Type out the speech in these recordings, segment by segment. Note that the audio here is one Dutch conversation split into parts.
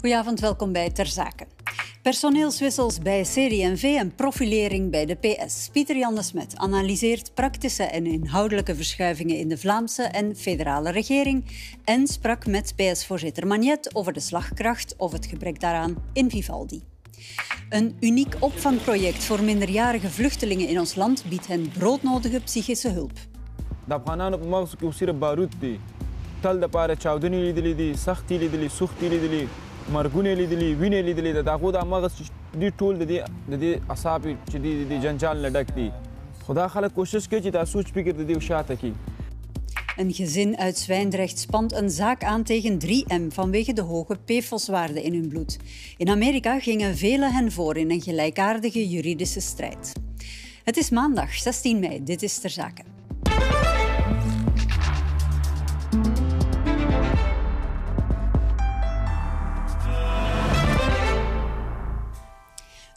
Goedenavond, welkom bij Ter Zaken. Personeelswissels bij CD&V en profilering bij de PS. Pieter Jan de Smet analyseert praktische en inhoudelijke verschuivingen in de Vlaamse en federale regering en sprak met PS-voorzitter Magnet over de slagkracht of het gebrek daaraan in Vivaldi. Een uniek opvangproject voor minderjarige vluchtelingen in ons land biedt hen broodnodige psychische hulp. Gaan aan op کې صرف بارود دی تل د پاره چاودنې لیدلې دي سختې لیدلې سوختې لیدلې مرګونه لیدلې وینې لیدلې د هغو د مغز چې دي ټول د دې د دې اعصاب چې دي د جنجال نه ډک دي خدا خلک کوشش کوي چې دا سوچ فکر د دې شاته کی Een gezin uit Zwijndrecht spant een zaak aan tegen 3M vanwege de hoge PFOS-waarde in hun bloed. In Amerika gingen velen hen voor in een gelijkaardige juridische strijd. Het is maandag 16 mei. Dit is Ter Zaken.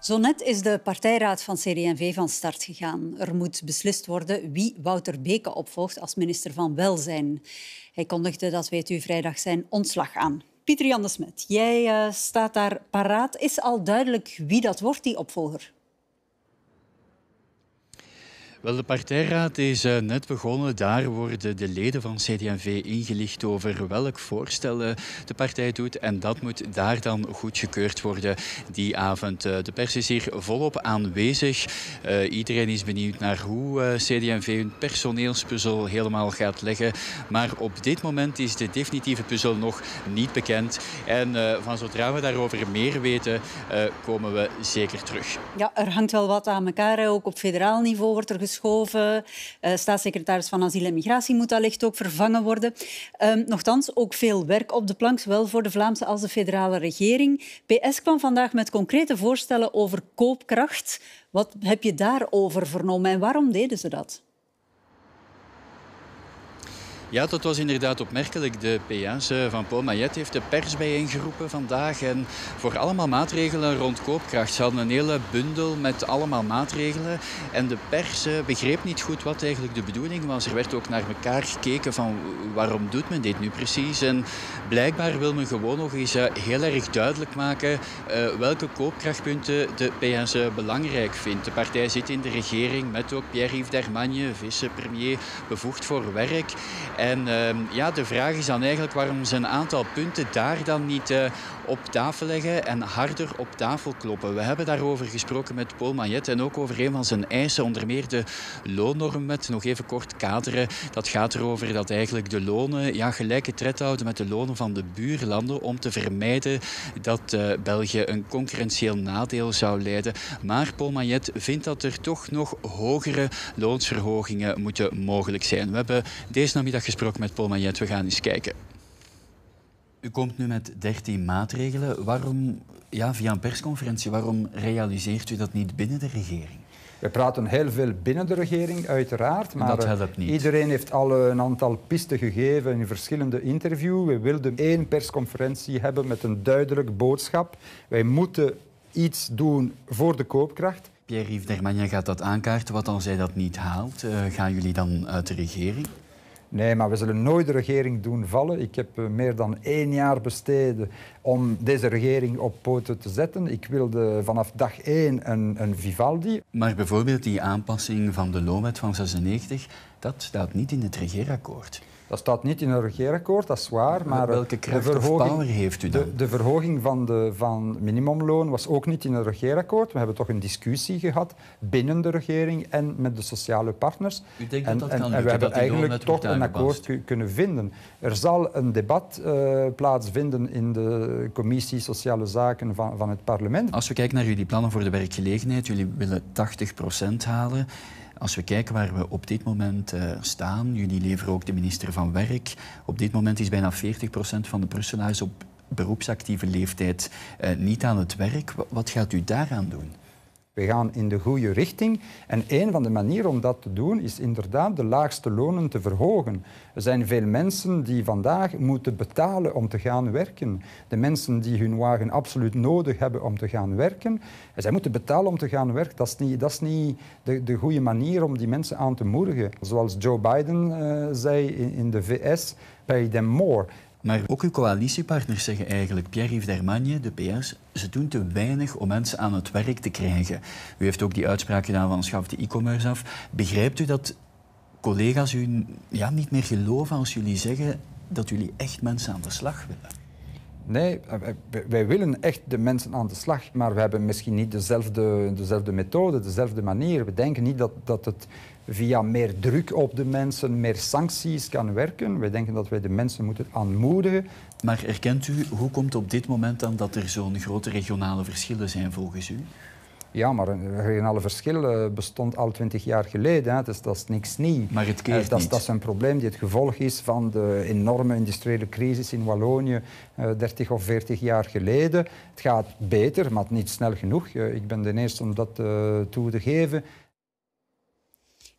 Zo net is de partijraad van CD&V van start gegaan. Er moet beslist worden wie Wouter Beke opvolgt als minister van Welzijn. Hij kondigde, dat weet u, vrijdag zijn ontslag aan. Pieter Jan de Smet, jij uh, staat daar paraat. Is al duidelijk wie dat wordt, die opvolger? Wel, de partijraad is uh, net begonnen. Daar worden de leden van CD&V ingelicht over welk voorstel uh, de partij doet. En dat moet daar dan goedgekeurd worden die avond. Uh, de pers is hier volop aanwezig. iedereen is benieuwd naar hoe CD&V hun personeelspuzzel helemaal gaat leggen. Maar op dit moment is de definitieve puzzel nog niet bekend. En van zodra we daarover meer weten, komen we zeker terug. Ja, er hangt wel wat aan elkaar. Ook op federaal niveau wordt er geschoven. Uh, staatssecretaris van Asiel en Migratie moet allicht ook vervangen worden. Um, nochtans, ook veel werk op de plank, zowel voor de Vlaamse als de federale regering. PS kwam vandaag met concrete voorstellen over koopkracht. Wat heb je daarover vernomen en waarom deden ze dat? Ja, dat was inderdaad opmerkelijk. De PS van Paul Mayet heeft de pers bijeengeroepen vandaag. En voor allemaal maatregelen rond koopkracht. Ze hadden een hele bundel met allemaal maatregelen. En de pers begreep niet goed wat eigenlijk de bedoeling was. Er werd ook naar elkaar gekeken van waarom doet men dit nu precies. En blijkbaar wil men gewoon nog eens heel erg duidelijk maken welke koopkrachtpunten de PS belangrijk vindt. De partij zit in de regering met ook Pierre-Yves Dermagne, vicepremier, bevoegd voor werk. Uh, ja, de vraag is dan eigenlijk waarom ze een aantal punten daar dan niet uh, op tafel leggen en harder op tafel kloppen. We hebben daarover gesproken met Paul Magnet en ook over een van zijn eisen, onder meer de loonnormwet. Nog even kort kaderen. Dat gaat erover dat eigenlijk de lonen ja, gelijke tred houden met de lonen van de buurlanden om te vermijden dat uh, België een concurrentieel nadeel zou leiden. Maar Paul Magnet vindt dat er toch nog hogere loonsverhogingen moeten mogelijk zijn. We hebben deze namiddag gesproken met Paul Magnet. We gaan eens kijken. U komt nu met 13 maatregelen. Waarom, ja, via een persconferentie, waarom realiseert u dat niet binnen de regering? We praten heel veel binnen de regering, uiteraard. Maar dat helpt niet. iedereen heeft al een aantal pisten gegeven in verschillende interviews. We wilden één persconferentie hebben met een duidelijke boodschap. Wij moeten iets doen voor de koopkracht. Pierre-Yves Dermagne gaat dat aankaarten. Wat als hij dat niet haalt? Uh, gaan jullie dan uit de regering? Nee, maar we zullen nooit de regering doen vallen. Ik heb meer dan één jaar besteden om deze regering op poten te zetten. Ik wilde vanaf dag één een, een Vivaldi. Maar bijvoorbeeld die aanpassing van de loonwet van 96, dat staat niet in het regeerakkoord. Dat staat niet in het regeerakkoord, dat is waar. Maar welke kracht de verhoging, heeft u dan? De, de verhoging van de van minimumloon was ook niet in het regeerakkoord. We hebben toch een discussie gehad binnen de regering en met de sociale partners. U denkt en, dat dat kan en, en we hebben eigenlijk toch een akkoord kunnen vinden. Er zal een debat uh, plaatsvinden in de commissie Sociale Zaken van, van het parlement. Als we kijken naar jullie plannen voor de werkgelegenheid, jullie willen 80% halen. Als we kijken waar we op dit moment uh, staan, jullie leveren ook de minister van Werk. Op dit moment is bijna 40% van de Brusselaars op beroepsactieve leeftijd uh, niet aan het werk. Wat gaat u daaraan doen? We gaan in de goede richting. En een van de manieren om dat te doen is inderdaad de laagste lonen te verhogen. Er zijn veel mensen die vandaag moeten betalen om te gaan werken. De mensen die hun wagen absoluut nodig hebben om te gaan werken, zij moeten betalen om te gaan werken. Dat is niet, dat is niet de, de goede manier om die mensen aan te moedigen. Zoals Joe Biden uh, zei in, in de VS, pay them more. Maar ook uw coalitiepartners zeggen eigenlijk, Pierre-Yves Dermagne, de PS, ze doen te weinig om mensen aan het werk te krijgen. U heeft ook die uitspraak gedaan van schaf de e-commerce af. Begrijpt u dat collega's u ja, niet meer geloven als jullie zeggen dat jullie echt mensen aan de slag willen? Nee, wij willen echt de mensen aan de slag, maar we hebben misschien niet dezelfde, dezelfde methode, dezelfde manier. We denken niet dat, dat het via meer druk op de mensen, meer sancties kan werken. Wij denken dat wij de mensen moeten aanmoedigen. Maar erkent u, hoe komt het op dit moment dan dat er zo'n grote regionale verschillen zijn volgens u? Ja, maar een regionale verschil eh, bestond al twintig jaar geleden. Hè. Dus dat is niks nieuws. Maar het keert uh, dat, niet. dat is een probleem die het gevolg is van de enorme industriële crisis in Wallonië uh, eh, 30 of 40 jaar geleden. Het gaat beter, maar niet snel genoeg. ik ben de eerste om dat toe te geven.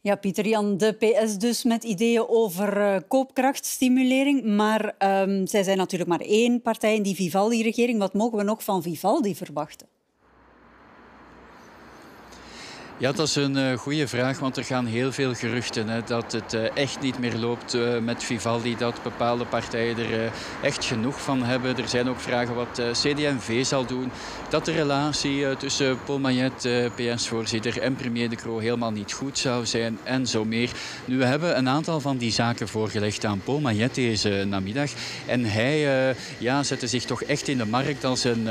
Ja, Pieter Jan, de PS dus met ideeën over uh, koopkrachtstimulering. Maar um, zij zijn natuurlijk maar één partij in die Vivaldi-regering. Wat mogen we nog van Vivaldi verwachten? Ja, dat is een uh, goede vraag, want er gaan heel veel geruchten hè, dat het uh, echt niet meer loopt uh, met Vivaldi, dat bepaalde partijen er echt genoeg van hebben. Er zijn ook vragen wat CD&V zal doen, dat de relatie tussen Paul Magnet, PS-voorzitter, en premier De Croo helemaal niet goed zou zijn en zo meer. Nu, we hebben een aantal van die zaken voorgelegd aan Paul Magnet deze namiddag en hij ja, zette zich toch echt in de markt als een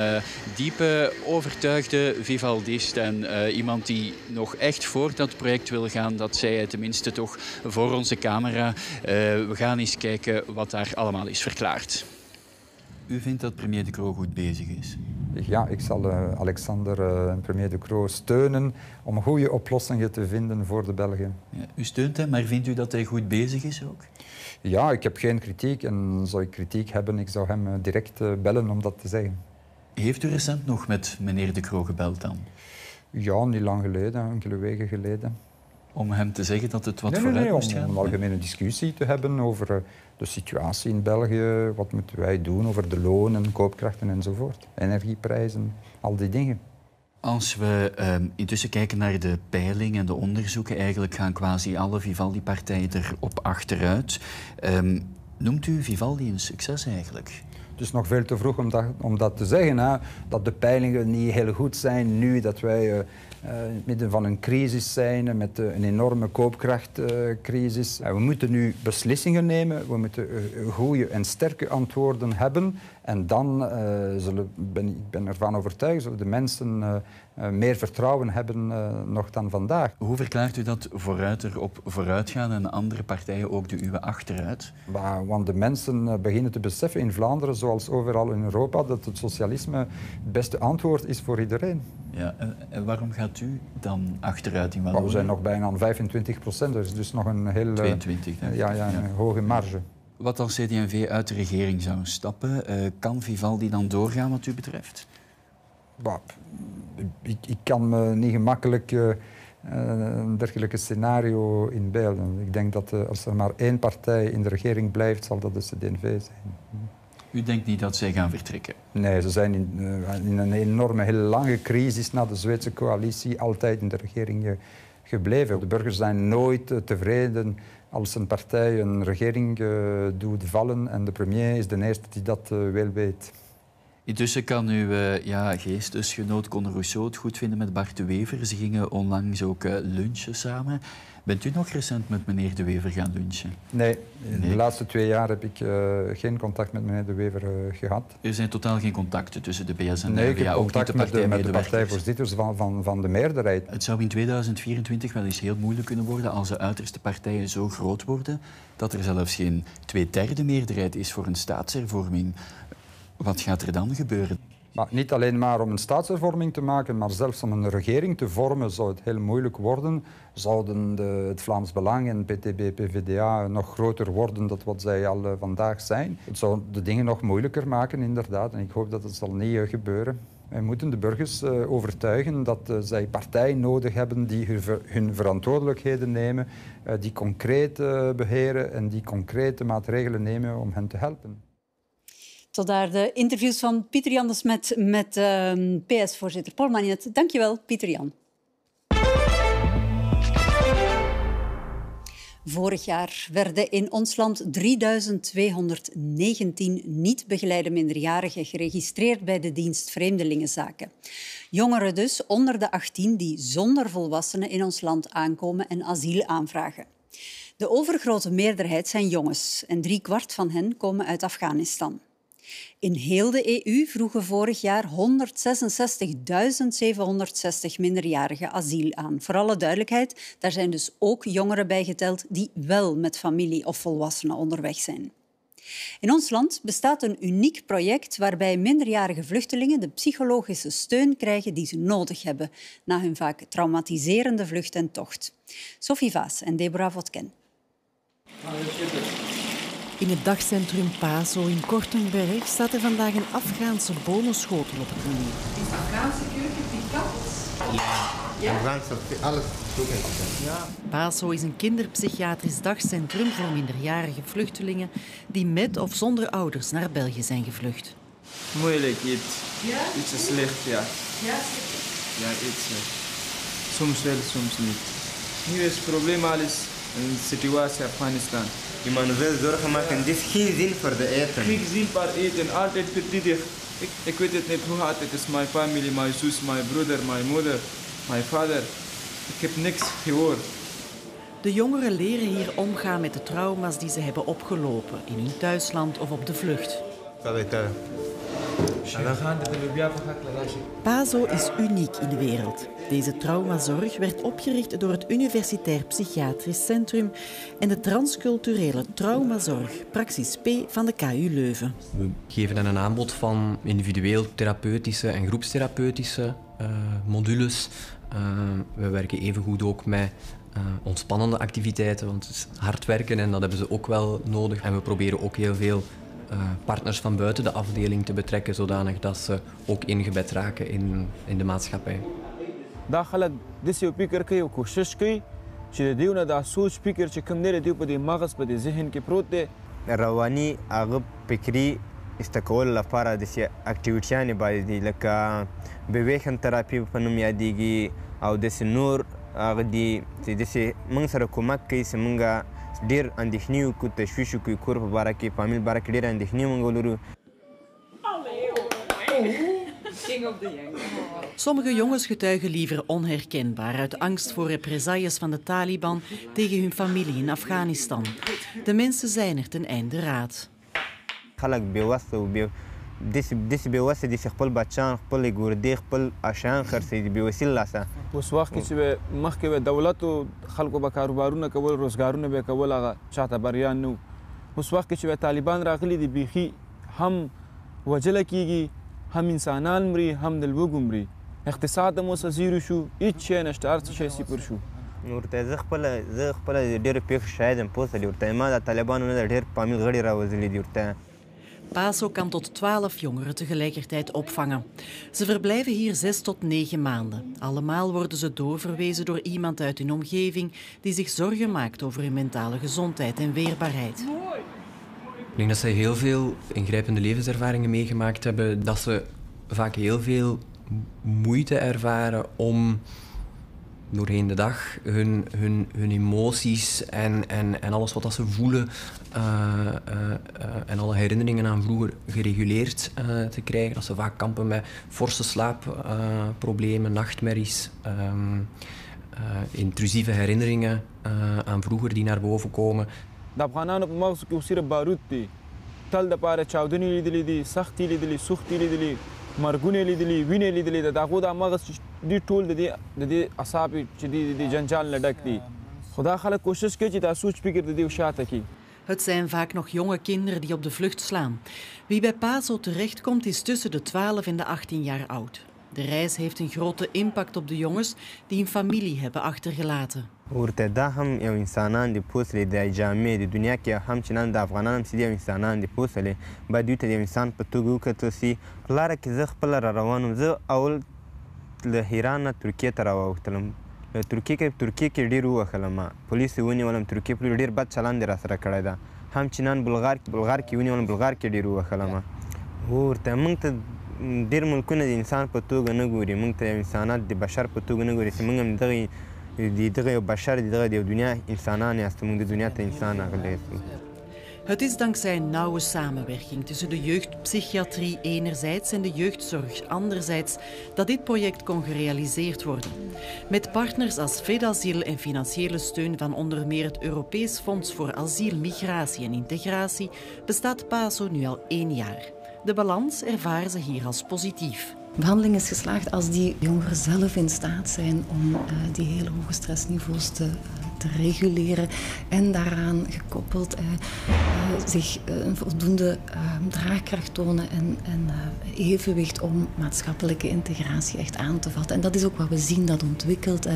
diepe, overtuigde Vivaldist en iemand die nog echt voor dat project wil gaan, dat zei hij tenminste toch voor onze camera. Uh, we gaan eens kijken wat daar allemaal is verklaard. U vindt dat premier De Croo goed bezig is? Ja, ik zal uh, Alexander uh, en premier De Croo steunen om goede oplossingen te vinden voor de Belgen. Ja, u steunt hem, maar vindt u dat hij goed bezig is ook? Ja, ik heb geen kritiek en zou ik kritiek hebben, ik zou hem direct bellen om dat te zeggen. Heeft u recent nog met meneer De Croo gebeld dan? Ja, niet lang geleden, enkele weken geleden. Om hem te zeggen dat het wat nee, vooruit nee, moest om, gaan? Om een algemene discussie te hebben over eh, de situatie in België. Wat moeten wij doen over de lonen, koopkrachten enzovoort. Energieprijzen, al die dingen. Als we um, intussen kijken naar de peiling en de onderzoeken, eigenlijk gaan quasi alle Vivaldi-partijen erop achteruit. Um, noemt u Vivaldi een succes eigenlijk? Het is nog veel te vroeg om dat, om dat te zeggen. Hè. Dat de peilingen niet heel goed zijn nu, dat wij uh, uh, in het midden van een crisis zijn met uh, een enorme koopkrachtcrisis. we moeten nu beslissingen nemen, we moeten goede en sterke antwoorden hebben. En dan zullen, ben ik ben ervan overtuigd, zullen de mensen uh, meer vertrouwen hebben nog dan vandaag. Hoe verklaart u dat vooruit erop vooruit gaan en andere partijen ook de uwe achteruit? Maar, want de mensen beginnen te beseffen in Vlaanderen, zoals overal in Europa, dat het socialisme het beste antwoord is voor iedereen. Ja, en, waarom gaat u dan achteruit in Wallonië? We zijn nog bijna aan 25 procent, is dus nog een heel... 22, denk ja, ja, een ja. hoge marge. Wat als CD&V uit de regering zou stappen, kan Vivaldi dan doorgaan wat u betreft? Bah, ik, ik, kan me niet gemakkelijk uh, een dergelijke scenario inbeelden. Ik denk dat uh, als er maar één partij in de regering blijft, zal dat de CD&V zijn. U denkt niet dat zij gaan vertrekken? Nee, ze zijn in, uh, in een enorme, hele lange crisis na de Zweedse coalitie altijd in de regering gebleven. De burgers zijn nooit tevreden als een partij een regering doet vallen en de premier is de eerste die dat wel weet. Intussen kan uw uh, ja, geestesgenoot Conor Rousseau het goed vinden met Bart de Wever. Ze gingen onlangs ook uh, lunchen samen. Bent u nog recent met meneer de Wever gaan lunchen? Nee, in nee. de laatste twee jaar heb ik uh, geen contact met meneer de Wever gehad. Er zijn totaal geen contacten tussen de PS en nee, de ja, contact de met, de, met de partijvoorzitters van, van, van de meerderheid. Het zou in 2024 wel eens heel moeilijk kunnen worden als de uiterste partijen zo groot worden dat er zelfs geen tweederde meerderheid is voor een staatshervorming. Wat gaat er dan gebeuren? Maar niet alleen maar om een staatshervorming te maken, maar zelfs om een regering te vormen zou het heel moeilijk worden. Zouden de, het Vlaams Belang en PTB, PVDA nog groter worden dan wat zij al uh, vandaag zijn. Het zou de dingen nog moeilijker maken, inderdaad. En ik hoop dat het zal niet uh, gebeuren. Wij moeten de burgers uh, overtuigen dat zij partijen nodig hebben die hun, verantwoordelijkheden nemen, die concreet beheren en die concrete maatregelen nemen om hen te helpen. Tot daar de interviews van Pieter Jan de Smet met ehm, PS-voorzitter Paul Magnet. Dankjewel, Pieter Jan. Vorig jaar werden in ons land 3219 niet begeleide minderjarigen geregistreerd bij de dienst Vreemdelingenzaken. Jongeren dus onder de 18 die zonder volwassenen in ons land aankomen en asiel aanvragen. De overgrote meerderheid zijn jongens en driekwart van hen komen uit Afghanistan. In heel de EU vroegen vorig jaar 166.760 minderjarigen asiel aan. Voor alle duidelijkheid, daar zijn dus ook jongeren bij geteld die wel met familie of volwassenen onderweg zijn. In ons land bestaat een uniek project waarbij minderjarige vluchtelingen de psychologische steun krijgen die ze nodig hebben na hun vaak traumatiserende vlucht en tocht. Sophie Vaas en Deborah Votken. In het dagcentrum Paso in Kortenberg staat er vandaag een Afghaanse bonenschotel op het menu. Is Afghaanse keuken pikant? Ja, Afghaanse, alles Ja. Paso is een kinderpsychiatrisch dagcentrum voor minderjarige vluchtelingen die met of zonder ouders naar België zijn gevlucht. Moeilijk, iets. Ja? Iets slecht, ja. Ja, Ja, iets slecht. Soms wel, soms niet. Nu is het probleem alles in de situatie in Afghanistan. Iemand wil zorgen maken, dit is geen zin voor de eten. Geen zin voor eten, altijd verdrietig. Ik, ik weet het niet hoe hard het is. Mijn familie, mijn zus, mijn broeder, mijn moeder, mijn vader. Ik heb niks gehoord. De jongeren leren hier omgaan met de trauma's die ze hebben opgelopen in hun thuisland of op de vlucht. PAZO is uniek in de wereld. Deze traumazorg werd opgericht door het Universitair Psychiatrisch Centrum en de transculturele traumazorg, Praxis P van de KU Leuven. We geven dan een aanbod van individueel therapeutische en groepstherapeutische uh, modules. Uh, we werken evengoed ook met uh, ontspannende activiteiten, want het is hard werken en dat hebben ze ook wel nodig. En we proberen ook heel veel partners van buiten de afdeling te betrekken, zodanig dat ze ook ingebed raken in, in de maatschappij. دا خلک داسې فکر کوي او کوشش کوي چې د دیو نه دا سوچ فکر چې کوم دی دیو په دې مغز په دې ذهن کې پروت دی رواني هغه فکري استکول لپاره د سي اکټیویټیانې باید دي لکه بیویشن تراپی په نوم یادېږي او د نور هغه دي چې د سي موږ سره کومک کوي چې موږ ډیر اندېښنې وکړو تشویش وکړو کور په باره کې فامیل باره کې ډېر اندېښنې موږ ولرو Sommige jongens getuigen liever onherkenbaar uit angst voor represailles van de Taliban tegen hun familie in Afghanistan. De mensen zijn er ten einde raad. داسې بېوسه دي چې خپل بچیان خپل ګوردې خپل اشیان خرڅوي د بېوسي لاسه. اوس وخت کې چې مخکې به دولت او خلکو به کاروبارونه کول روزګارونه به کول هغه چاته بریا نه اوس وخت کې چې طالبان راغلي دي بیخي هم وجله کیږي هم انسانان مري هم د لوږو مري. اقتصاد مو زیرو شو هیڅ شی نشته هر څه شی صفر شو. ورته زه خپل زه خپل ډېر پیښ شاید پوه سړي ورته ما د طالبانو نه ډېر فامیل غړي راوځلي دي ورته PASO kan tot 12 jongeren tegelijkertijd opvangen. Ze verblijven hier 6 tot 9 maanden. Allemaal worden ze doorverwezen door iemand uit hun omgeving die zich zorgen maakt over hun mentale gezondheid en weerbaarheid. Ik denk dat ze heel veel ingrijpende levenservaringen meegemaakt hebben, dat ze vaak heel veel moeite ervaren om doorheen de dag hun, hun, hun emoties en, en, en alles wat dat ze voelen eh, eh, eh, en alle herinneringen aan vroeger gereguleerd te krijgen. Dat ze vaak kampen met forse slaapproblemen, nachtmerries, ehm, intrusieve herinneringen aan vroeger die naar boven komen. De op Baruti de pare sachti. سختې لیدلې سوختې لیدلې مرګونه لیدلې وینې لیدلې د دغو د مغز دی ټول د دې د دې اعصاب چې دی د جنجال نه ډک دي خدا خلک کوشش کوي چې دا سوچ فکر د دې شاته کی Het zijn vaak nog jonge kinderen die op de vlucht slaan. Wie bij PASO terechtkomt is tussen de 12 en de 18 jaar oud. De reis heeft een grote impact op de jongens die een familie hebben achtergelaten. ورته دا هم یو انسانان دي پوسلې د جامې د دنیا کې هم چې نن د افغانان هم یو انسانان دي پوسلې باید دوی ته د انسان په توګه وکتل سي. لاره کې زه خپله را روان وم. زه اول له ایران نه ترکیې ته راواوښتلم له ترکیې کې ترکیې کې ډېر ووهلم. پولیس یې ونیولم ترکیې پولیس ډېر بد چلند یې راسره کړی ده. هم چې نن بلغار بلغار کې ونیولم بلغار کې ډېر ووهلم. ورته موږ ته ډېر ملکونه د انسان په توګه نه ګوري. موږ ته انسانات د بشر په توګه نه ګوري. چې موږ هم دغه د دغه یو بشر دغه د دنیا انسانان یاست موږ د دنیا ته انسان راغلی یاستو Het is dankzij een nauwe samenwerking tussen de jeugdpsychiatrie enerzijds en de jeugdzorg anderzijds dat dit project kon gerealiseerd worden. Met partners als Fedasiel en financiële steun van onder meer het Europees Fonds voor Asiel, Migratie en Integratie bestaat PASO nu al één jaar. De balans ervaren ze hier als positief. Behandeling is geslaagd als die jongeren zelf in staat zijn om uh, die hele hoge stressniveaus te, uh, te reguleren en daaraan gekoppeld uh, zich een voldoende draagkracht tonen en, en evenwicht om maatschappelijke integratie echt aan te vatten. En dat is ook wat we zien dat ontwikkelt.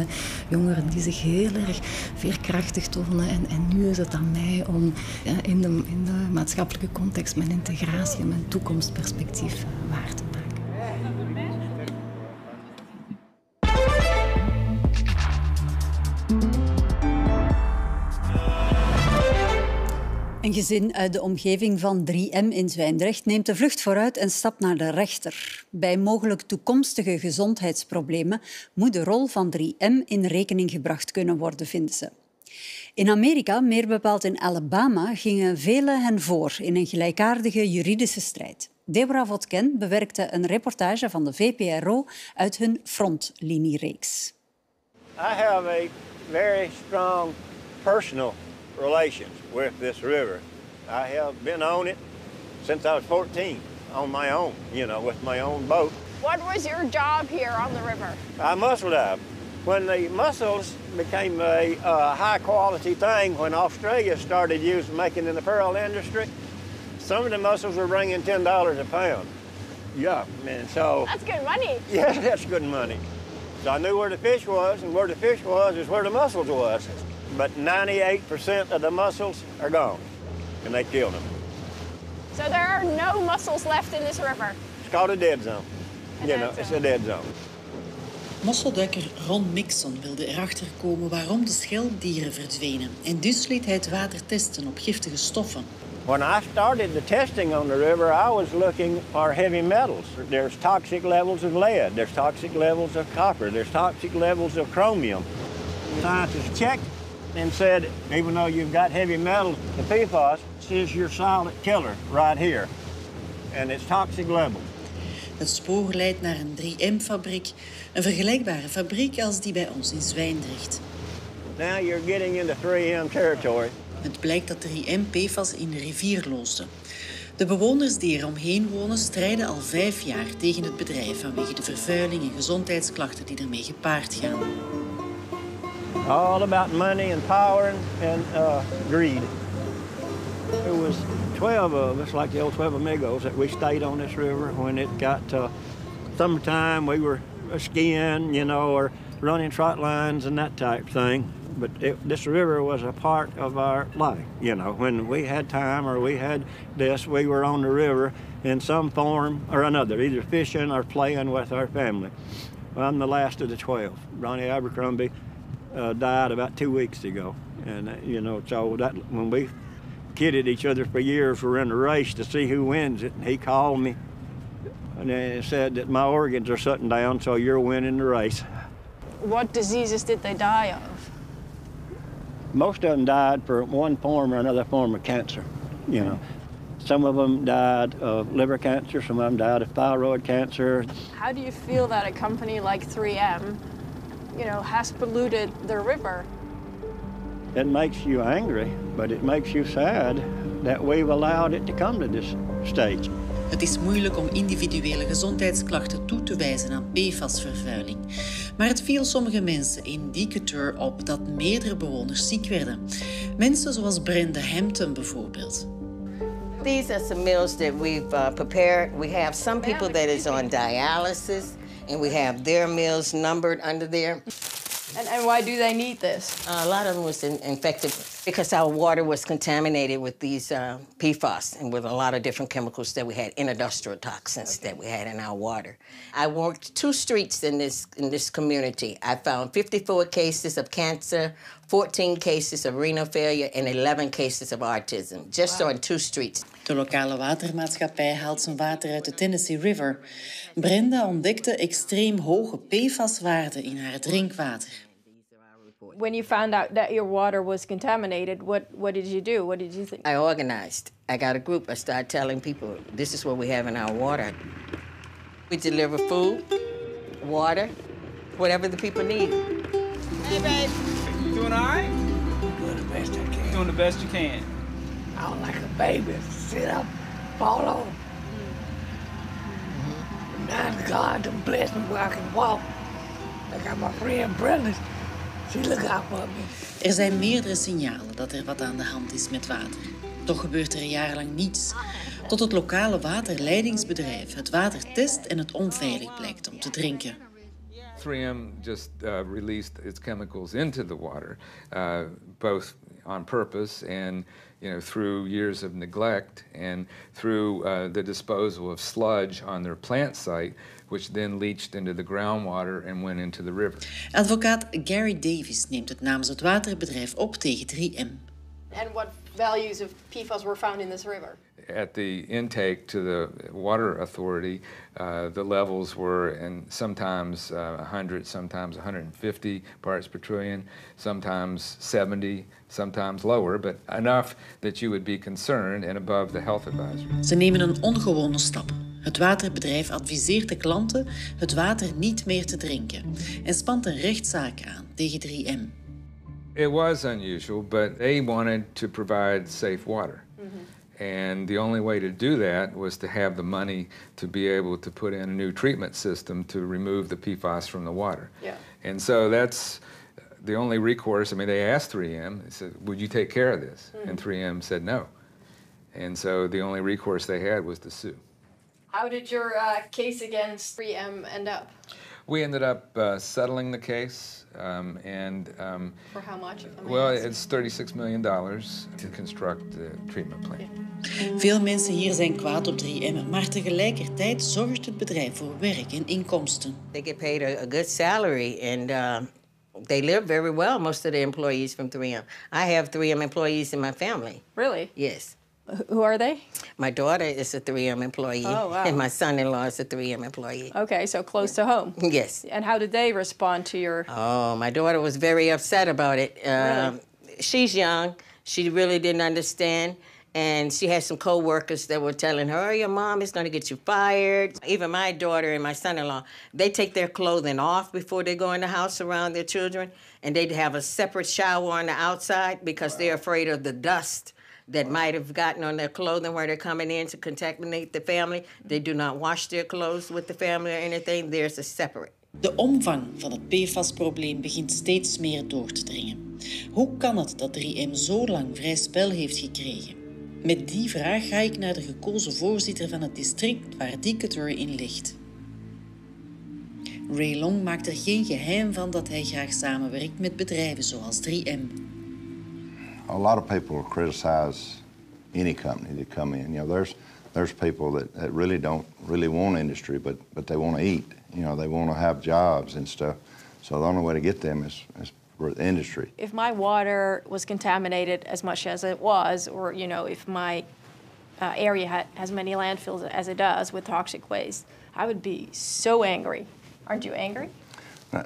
jongeren die zich heel erg veerkrachtig tonen en, en nu is het aan mij om in, de, in de maatschappelijke context mijn integratie en mijn toekomstperspectief waar te maken. Een gezin uit de omgeving van 3M in Zwijndrecht neemt de vlucht vooruit en stapt naar de rechter. Bij mogelijk toekomstige gezondheidsproblemen moet de rol van 3M in rekening gebracht kunnen worden, vinden ze. In Amerika, meer bepaald in Alabama, gingen velen hen voor in een gelijkaardige juridische strijd. Deborah Votken bewerkte een reportage van de VPRO uit hun frontliniereeks. I have a very strong personal relations with this river. I have been on it since I was 14 on my own, you know, with my own boat. What was your job here on the river? I mussel dive. When the mussels became a uh, high quality thing, when Australia started using making in the pearl industry, some of the mussels were bringing ten dollars a pound. Yeah, man. So that's good money. Yeah, that's good money. So I knew where the fish was, and where the fish was is where the mussels was. But 98% of the mussels are gone, and they killed them. So there are no mussels left in this river? It's called a dead zone. A you dead know, it's a dead zone. Mosselduiker Ron Mixon wilde erachter komen waarom de schelpdieren verdwenen. En dus liet hij het water testen op giftige stoffen. When I started the testing on the river, I was looking for heavy metals. There's toxic levels of lead, there's toxic levels of copper, there's toxic levels of chromium. Scientists checked and said, even though you've got heavy metals, the PFAS is your silent killer right here. And it's toxic levels. Het spoor leidt naar een 3M-fabriek, een vergelijkbare fabriek als die bij ons in Zwijndrecht. Now you're getting into 3M territory. Het blijkt dat 3M PFAS in de rivier loosde. De bewoners die er omheen wonen strijden al vijf jaar tegen het bedrijf vanwege de vervuiling en gezondheidsklachten die ermee gepaard gaan. All about money and power and, and uh, greed. There was 12 of us, like the old 12 amigos, that we stayed on this river when it got summertime. We were skiing, you know, or running trot lines and that type thing. But it, this river was a part of our life, you know. When we had time or we had this, we were on the river in some form or another, either fishing or playing with our family. Well, I'm the last of the 12. Ronnie Abercrombie uh, died about two weeks ago. And, uh, you know, so that when we kidded each other for years, we're in a race to see who wins it. And he called me and uh, said that my organs are shutting down, so you're winning the race. What diseases did they die of? Most of them died for one form or another form of cancer, you know. Some of them died of liver cancer, some of them died of thyroid cancer. How do you feel that a company like 3M, you know, has polluted the river? It makes you angry, but it makes you sad that we've allowed it to come to this stage. Het is moeilijk om individuele gezondheidsklachten toe te wijzen aan PFAS-vervuiling. Maar het viel sommige mensen in Decatur op dat meerdere bewoners ziek werden. Mensen zoals Brenda Hampton bijvoorbeeld. These are some meals that we've uh, prepared. We have some people that is on dialysis, and we have their meals numbered under there. And, and why do they need this? Uh, a lot of them was in, infected because our water was contaminated with these uh, PFAS and with a lot of different chemicals that we had, industrial toxins that we had in our water. I worked two streets in this in this community. I found 54 cases of cancer, 14 cases of renal failure, and 11 cases of autism, just on two streets. De lokale watermaatschappij haalt zijn water uit de Tennessee River. Brenda ontdekte extreem hoge PFAS-waarden in haar drinkwater. When you found out that your water was contaminated, what, what did you do? What did you think? I organized. I got a group. I started telling people this is what we have in our water. We deliver food, water, whatever the people need. Hey, babe. You doing all right? Doing the best I can. Doing the best you can. I don't like a baby sit up, fall over. Now God to bless me where I can walk. I got my friend Brenda. She look out for me. Er zijn meerdere signalen dat er wat aan de hand is met water. Toch gebeurt er jarenlang niets. Tot het lokale waterleidingsbedrijf het water test en het onveilig blijkt om te drinken. 3M just uh, released its chemicals into the water, uh, both on purpose and you know through years of neglect and through uh, the disposal of sludge on their plant site, which then leached into the groundwater and went into the river. Advocaat Gary Davis neemt het namens het waterbedrijf op tegen 3M. And what values of PFAS were found in this river? At the intake to the water authority, uh, the levels were in sometimes uh, 100, sometimes 150 parts per trillion, sometimes 70, sometimes lower, but enough that you would be concerned and above the health advisory. Ze nemen een ongewone stap. Het waterbedrijf adviseert de klanten het water niet meer te drinken en spant een rechtszaak aan tegen 3M. It was unusual, but they wanted to provide safe water. And the only way to do that was to have the money to be able to put in a new treatment system to remove the PFAS from the water. Yeah. And so that's the only recourse. I mean, they asked 3M, they said, Would you take care of this? And 3M said no. And so the only recourse they had was to sue. How did your uh, case against 3M end up? We ended up uh, settling the case, um, and um, For how much? if well, ask? it's $36 million to construct the treatment plant. Veel mensen hier zijn kwaad op 3M, maar tegelijkertijd zorgt het bedrijf voor werk en inkomsten. They get paid a, a good salary and uh, they live very well, most of the employees from 3M. I have 3M employees in my family. Really? Yes. Wh- Who are they? My daughter is a 3M employee, Oh, wow. and my son in law is a 3M employee. Okay, so close to home. Yes. And how did they respond to your? Oh, my daughter was very upset about it. Um, She's young. She really didn't understand. And she had some coworkers that were telling her, oh, your mom is going to get you fired. Even my daughter and my son-in-law, they take their clothing off before they go in the house around their children. And they'd have a separate shower on the outside because they're afraid of the dust that might have gotten on their clothing where they're coming in to contaminate the family. They do not wash their clothes with the family or anything. There's a separate. De omvang van het PFAS-probleem begint steeds meer door te dringen. Hoe kan het dat 3M zo lang vrij spel heeft gekregen? Met die vraag ga ik naar de gekozen voorzitter van het district waar Decatur in ligt. Ray Long maakt er geen geheim van dat hij graag samenwerkt met bedrijven zoals 3M. A lot of people criticize any company that come in. You know, there's there's people that, that really don't really want industry, but but they want to eat. You know, they want to have jobs and stuff. So the only way to get them is, is for the industry. If my water was contaminated as much as it was, or you know, if my uh, area had as many landfills as it does with toxic waste, I would be so angry. Aren't you angry?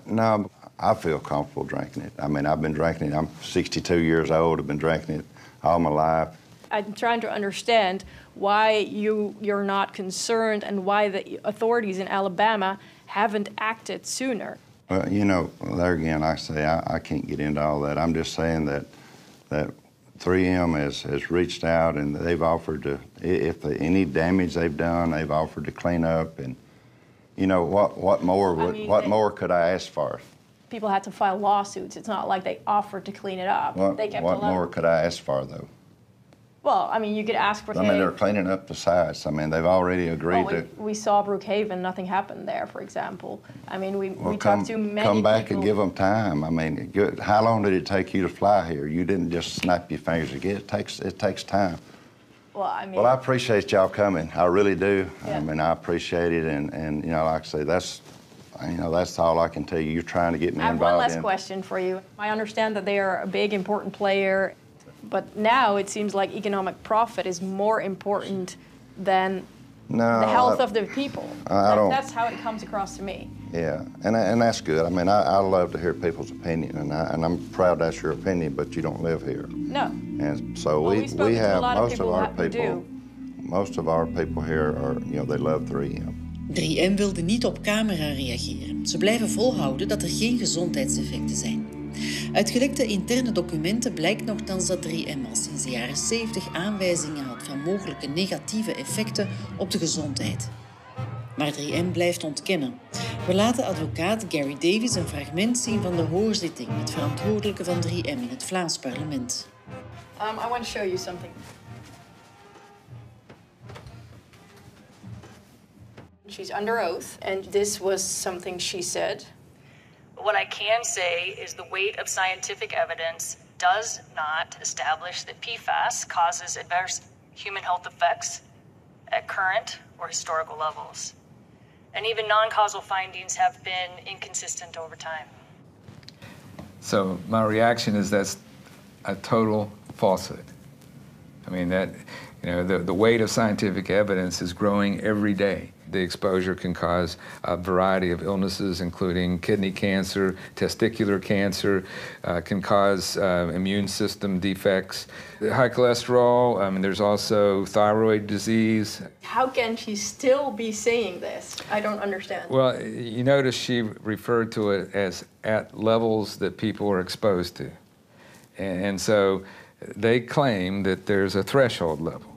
No, I feel comfortable drinking it. I mean, I've been drinking it. I'm 62 years old. I've been drinking it all my life. I'm trying to understand why you you're not concerned and why the authorities in Alabama haven't acted sooner. Well, you know, there again, I say I, I can't get into all that. I'm just saying that that 3M has, has reached out and they've offered to, if they, any damage they've done, they've offered to clean up. And you know what? What more? Would, mean, what more could I ask for? People had to file lawsuits. It's not like they offered to clean it up. What, they kept what more could I ask for, though? Well, I mean, you could ask for. I mean, they're cleaning up the sites. I mean, they've already agreed Oh, to. we, we saw Brookhaven, nothing happened there, for example. I mean, we, Well, we come, talked to many come back people. and give them time. I mean, good- how long did it take you to fly here? You didn't just snap your fingers to get it. takes it takes time. Well, I mean, Well, I appreciate y'all coming. I really do. Yeah. I mean, I appreciate it, and, and you know, like I say, that's you know, that's all I can tell you. You're trying to get me involved. I have involved one last in. question for you. I understand that they are a big, important player, but now it seems like economic profit is more important than No, the health I- of the people. I That- don't- That's how it comes across to me. Yeah, and and that's good. I mean, I, I love to hear people's opinion, and I, and I'm proud that's your opinion, but you don't live here. No. And so Well, we, we have lot of most of our people. do. Most of our people here are, you know, they love 3M. 3M wilde niet op camera reageren. Ze blijven volhouden dat er geen gezondheidseffecten zijn. Uit gelekte interne documenten blijkt nogthans dat 3M al sinds de jaren 70 aanwijzingen had van mogelijke negatieve effecten op de gezondheid. Maar 3M blijft ontkennen. We laten advocaat Gary Davies een fragment zien van de hoorzitting met verantwoordelijke van 3M in het Vlaams parlement. Um, I want to show you something. She's under oath, and this was something she said. What I can say is the weight of scientific evidence does not establish that PFAS causes adverse human health effects at current or historical levels. And even non causal findings have been inconsistent over time. So my reaction is that's a total falsehood. I mean that you know the, the weight of scientific evidence is growing every day. The exposure can cause a variety of illnesses, including kidney cancer, testicular cancer, uh, can cause uh, immune system defects. High cholesterol, I mean, there's also thyroid disease. How can she still be saying this? I don't understand. Well, you notice she referred to it as at levels that people are exposed to. And, and so they claim that there's a threshold level,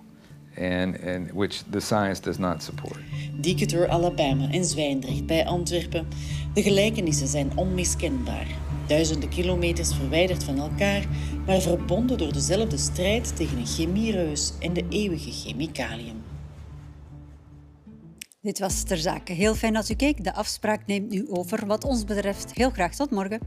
and, and which the science does not support. Decatur, Alabama en Zwijndrecht bij Antwerpen. De gelijkenissen zijn onmiskenbaar. Duizenden kilometers verwijderd van elkaar, maar verbonden door dezelfde strijd tegen een chemiereus en de eeuwige chemicaliën. Dit was Ter Zake. Heel fijn dat u keek. De afspraak neemt nu over. Wat ons betreft, heel graag tot morgen.